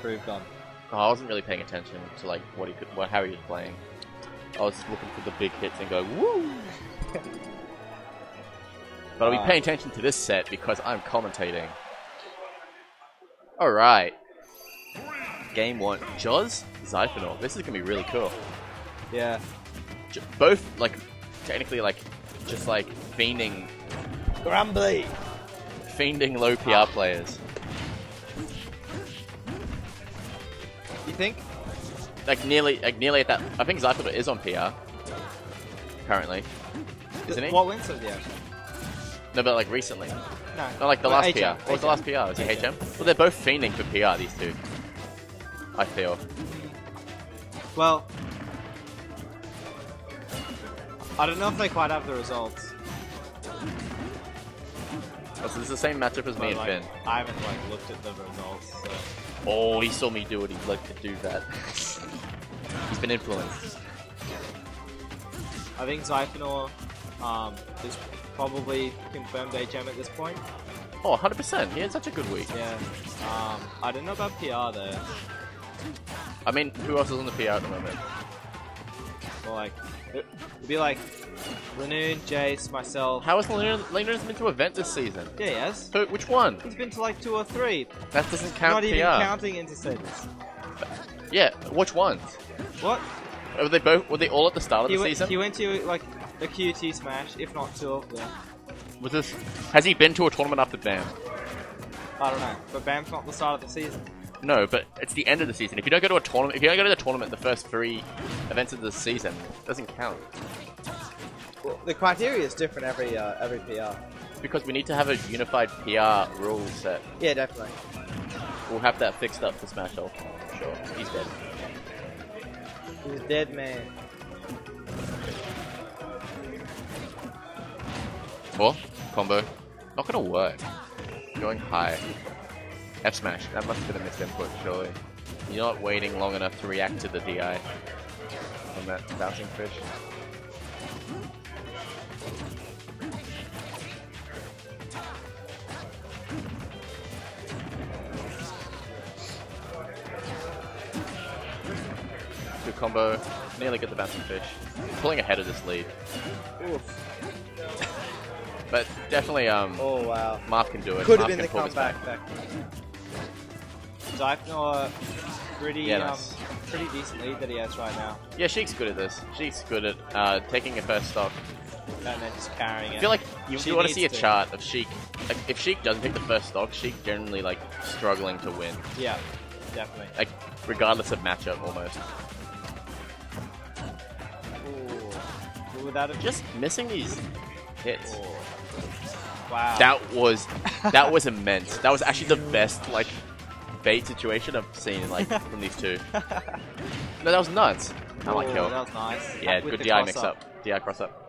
improved on. Oh, I wasn't really paying attention to like what he could, what, how he was playing. I was looking for the big hits and go woo. but I'll be Ah. paying attention to this set because I'm commentating. All right. Game one, Joz, Zyphenor. This is gonna be really cool. Yeah. J- both like technically like just like fiending, Grumbly. fiending low PR players. Think? Like nearly, like nearly at that. I think Zyphenor is on PR currently, isn't he? What wins it? Yeah. No, but like recently. No. Not like the Well, last HM, PR. What was the last PR? Was it HM. Well, they're both fiending for PR, these two. I feel. Well, I don't know if they quite have the results. Oh, so this is the same matchup as me and like, Finn. I haven't like looked at the results. So. Oh, he saw me do it. He'd like to do that. He's been influenced. I think Zyphenor um, is probably confirmed HM at this point. Oh, 100%. He had such a good week. Yeah. Um, I don't know about PR though. I mean, who else is on the PR at the moment? Or like, it would be like Lanoon, Jace, myself. How has Leonard's been to event this season? Yeah, he has. Who, which one? He's been to like two or three. That doesn't count Not PR. even counting intercedes. Yeah, which ones? What? Were they both? Were they all at the start of He the went, season? he went to like a QT smash, if not two of them. Was this? Has he been to a tournament after BAM? I don't know. But BAM's not the start of the season. No, but it's the end of the season. If you don't go to a tournament, if you don't go to the tournament, the first three events of the season it doesn't count Well, the criteria is different every uh, every PR. because we need to have a unified PR rule set. Yeah, definitely. We'll have that fixed up for Smash Ult. Sure, he's dead. He's a dead man. Or combo, not gonna work. Going high. F smash. That must have been a missed input, surely. You're not waiting long enough to react to the DI on that bouncing fish. Good combo. Nearly get the bouncing fish. Pulling ahead of this lead. But definitely, um, Oh wow. Marth can do it. Could have been can the comeback back. Zyphno, pretty Yeah, um, pretty decent lead that he has right now. Yeah, Sheik's good at this. Sheik's good at uh, taking a first stock. And then just carrying it. I feel like you, She want to see a to. chart of Sheik. Like, if Sheik doesn't take the first stock, Sheik generally like struggling to win, Yeah, definitely. like regardless of matchup almost. Ooh. Without Just missing these hits. Oh. Wow. That was that was immense. That was actually the best like bait situation I've seen like from these two. No, that was nuts. I like Ooh, kill. That was nice. Yeah, With good DI mix cross up. DI cross up.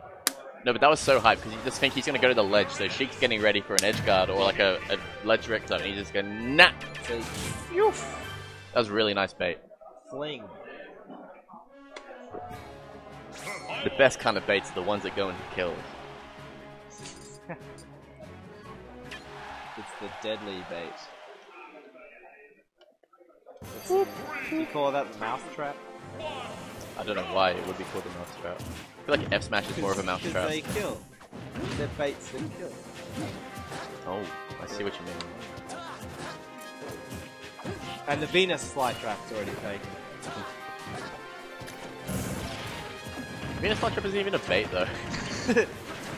No, but that was so hype because you just think he's gonna go to the ledge, so Sheik's getting ready for an edge guard or like a, a ledge direct zone, and he's just going nah. So, That was really nice bait. fling. The best kind of baits are the ones that go into kills. It's the deadly bait. It's, you call that the mouth trap? I don't know why it would be called a mouse trap. I feel like F smash is more of a mouse trap. they kill. They're baits that kill. Oh, I see what you mean. And the Venus fly trap's already taken. Venus flytrap isn't even a bait though.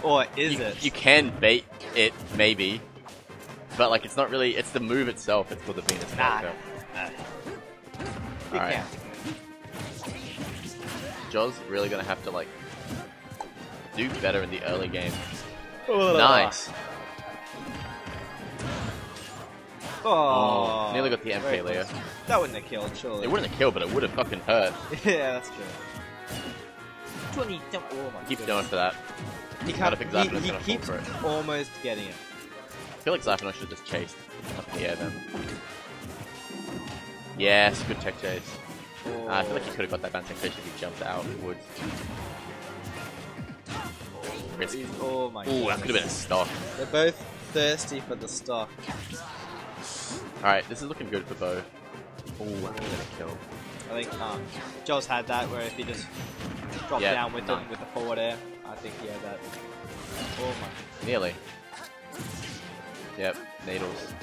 Or is you, it? you can bait it maybe, but like it's not really. It's the move itself. It's called the Venus Nah, flytrap. You Alright. can. Joe's really gonna have to like do better in the early game. Ugh. Nice. Oh, nearly got the MK very Leo. close. That wouldn't have killed, surely. It wouldn't have killed, but it would have fucking hurt. yeah, that's true. 20, oh my Keep goodness. going for that. He, I can't, don't he, he keeps almost getting it. I feel like Zyphenor should have just chased up in the air then. Yes, good tech chase. Uh, I feel like he could have got that bouncing fish if he jumped out. Would. Risky. Oh my Ooh, that could have been a stock. They're both thirsty for the stock. Alright, this is looking good for both. Ooh, that's gonna kill. I think um, Joel's had that where if he just dropped Yeah, down with them with the forward air, I think he had that. Oh my. Nearly. Yep, needles.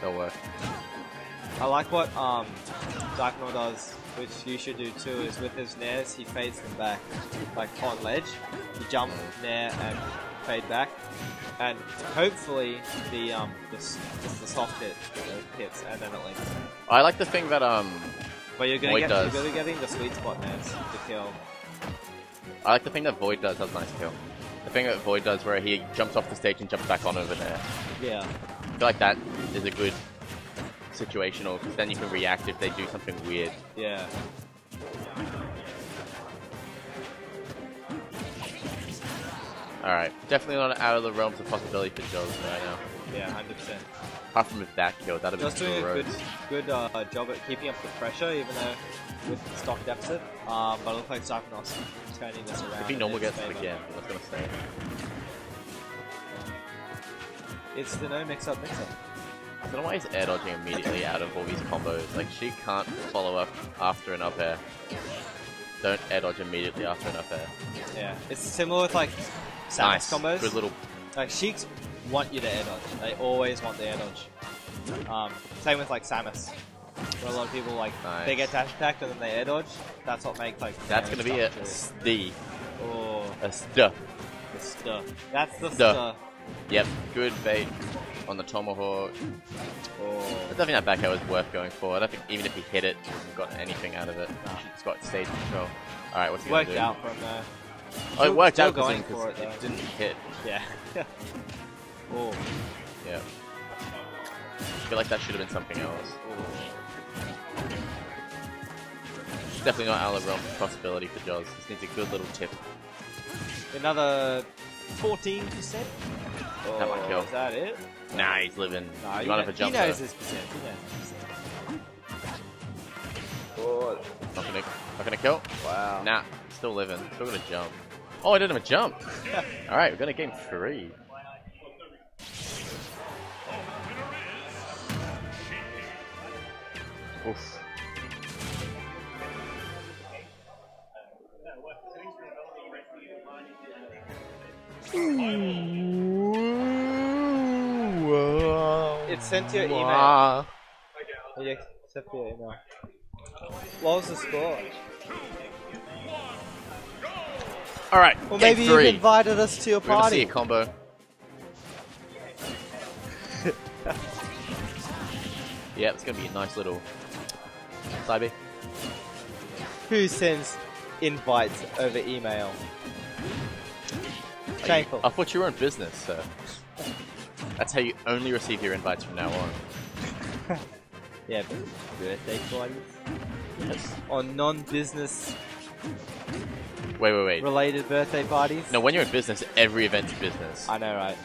They'll work. I like what um, Dykenor does, which you should do too, is with his nairs, he fades them back. Like on ledge, you jump, nair, and fade back. And hopefully the um, the, the soft hit hits, and then it links. I like the thing that um, But you're gonna Void get does. you're gonna getting the sweet spot nairs to kill. I like the thing that Void does. That's a nice kill. The thing that Void does, where he jumps off the stage and jumps back on over there. Yeah. I feel like that is a good situational, because then you can react if they do something weird. Yeah. Alright, definitely not out of the realms of possibility for Joz right now. Yeah, hundred percent. Apart from with that kill, that'd be Just doing a good, good uh, job at keeping up the pressure, even though with the stock deficit. Um, but it looks like Zyphenor's turning this around. If he normal gets it again, I was gonna say. It's the no mix-up, mix-up. I don't know why he's air dodging immediately out of all these combos. Like, she can't follow up after an up air. Don't air dodge immediately after an up air. Yeah, it's similar with like Samus Nice. combos. Good little. Like Sheiks want you to air dodge. They always want the air dodge. Um, same with like Samus. Where a lot of people like they get dash attacked and then they air dodge. That's what makes like That's gonna be a st. Oh, A the stuff. That's the stuff. Yep, good bait on the tomahawk. Oh. I Oh, don't think that back air was worth going for. I don't think even if he hit it, he wouldn't have anything out of it. Nah. He's got stage control. Alright, what's he gonna worked out from there. Uh, oh, it worked out going because it, it, didn't hit. Yeah. oh. Yeah. I feel like that should have been something else. It's definitely not out of realm possibility for Joz. Just needs a good little tip. Another 14%? Oh, That might oh, kill. Is that it? Nah, he's living. Nah, you want to jump he knows his percent. He knows his percent. Oh, Not gonna, not gonna kill. wow. Nah, still living. Still gonna jump. Oh, I did him a jump. Alright, we're gonna game three. Oof. Hmm. It's sent to your email. Wow. Yeah, your email. What was the score? Alright, Well, maybe three. you've invited us to your We're gonna see party. a combo. yeah, it's gonna be a nice little side Who sends invites over email? Shameful. I thought you were in business, sir. That's how you only receive your invites from now on. Yeah, birthday parties. Yes. On non-business Wait, wait, wait. related birthday parties. No, when you're in business, every event's business. I know, right?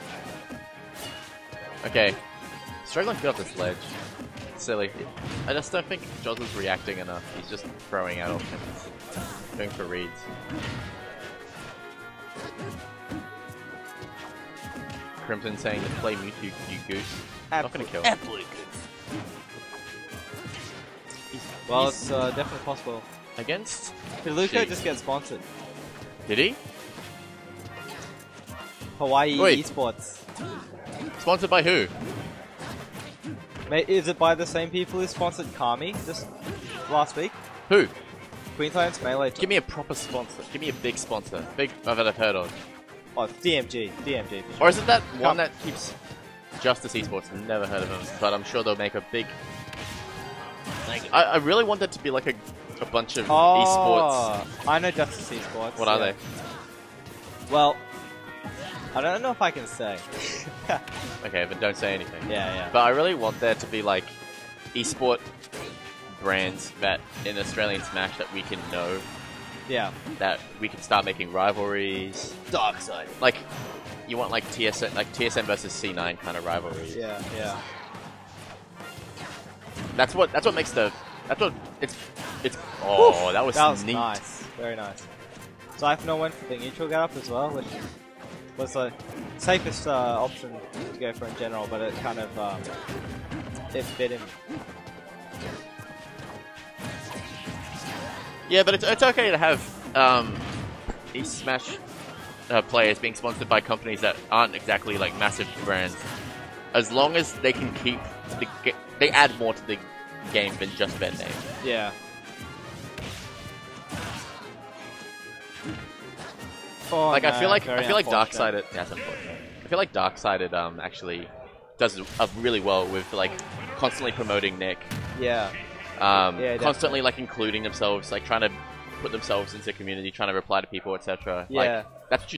Okay. Struggling to get off this ledge. Silly. I just don't think Joz is reacting enough. He's just throwing out options. Going for reads. Crimson saying to play Mewtwo, you goose. Not gonna kill. Well, it's uh, definitely possible. Against? Did Luca just get sponsored? Did he? Hawaii Wait. Esports. Sponsored by who? Ma- Is it by the same people who sponsored Kami just last week? Who? Queensland's Melee. Give me a proper sponsor. Give me a big sponsor. Big that I've heard of. Oh, DMG. DMG. Or is it that one that keeps Justice Esports? Never heard of them, but I'm sure they'll make a big. I, I really want that to be like a, a bunch of oh, esports. Oh, I know Justice Esports. What are they? Well, I don't know if I can say. Okay, but don't say anything. yeah, yeah. But I really want there to be like esport brands that in Australian Smash that we can know yeah. that we can start making rivalries. Dark side. Like you want like TSM like TSM versus C9 kind of rivalries. Yeah, yeah. That's what that's what makes the that's what it's it's oh Woof, that was that was neat. nice. Very nice. So Zyphenor went for the neutral get up as well, which was the safest uh, option to go for in general, but it kind of um, it fit him. Yeah, but it's, it's okay to have um, these Smash uh, players being sponsored by companies that aren't exactly like massive brands, as long as they can keep the ga- they add more to the game than just their name. Yeah. Oh, like I feel like I feel like unfortunate. Darksided. Yeah, that's unfortunate. I feel like Darksided um actually does uh, really well with like constantly promoting Nick, Yeah. Um, Yeah, constantly like including themselves, like trying to put themselves into the community, trying to reply to people, etc. Yeah. Like that's what you